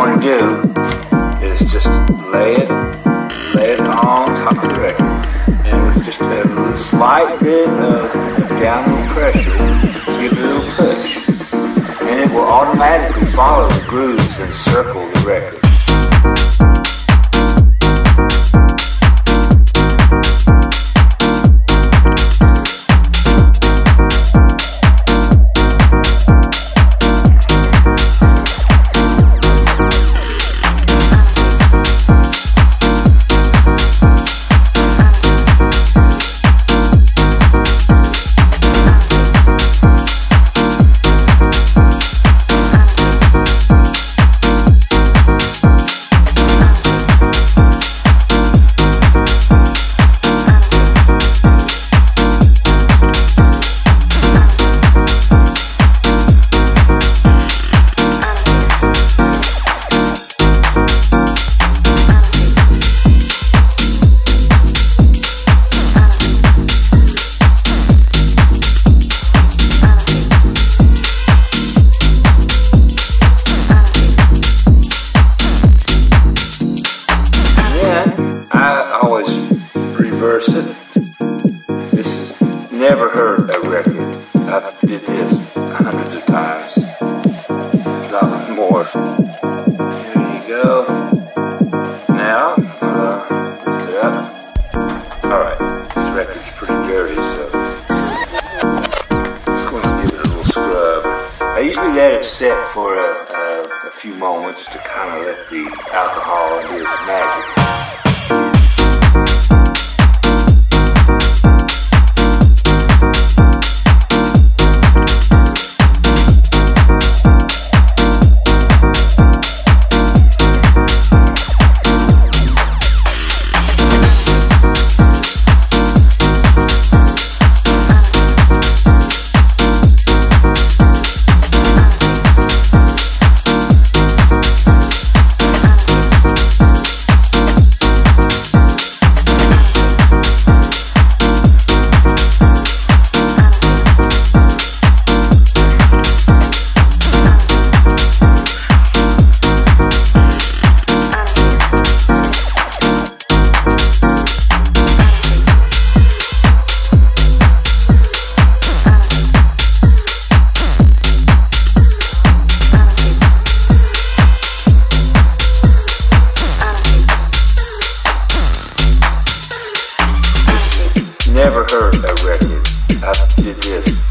Want to do is just lay it, lay it on top of the record, and with just a slight bit of downward pressure, just give it a little push, and it will automatically follow the grooves and circle the record. I've did this hundreds of times, not more. Here you go. Now, uh. All right, this record's pretty dirty, so going to give it a little scrub. I usually let it set for a, a, a few moments to kind of let the alcohol do its magic. never heard that record I did this.